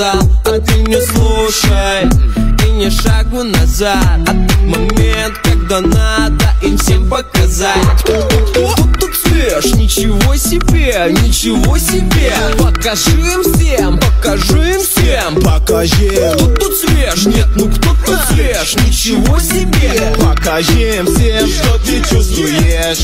а ты не слушай И не шагу назад тот момент, когда надо им всем показать Кто тут свеж? Ничего себе, ничего себе Покажи им всем, покажи им всем Покажи, Кто тут свеж? Нет, ну кто тут свеж? Ничего себе покажи им всем, что ты чувствуешь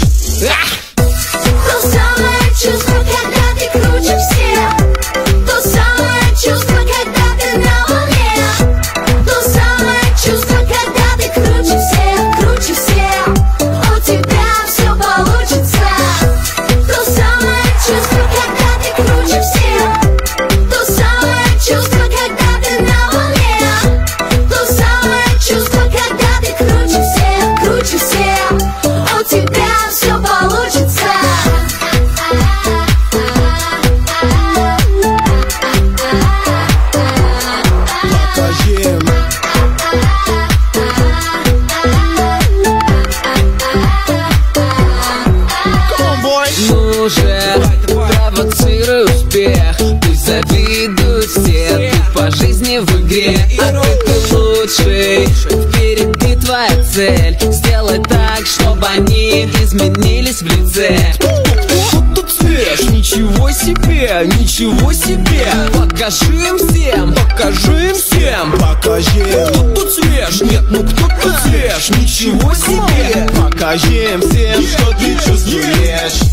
успех Пусть завидуют все Ты по жизни в игре. А ты, ты лучший. Впереди твоя цель. Сделай так, чтобы они изменились в лице. Кто тут свеж? Ничего себе, ничего себе. Покажи им всем, покажи им всем. Покажи, Кто тут свеж? Нет, ну кто тут свеж? Ничего себе. Покажи им всем, что ты чувствуешь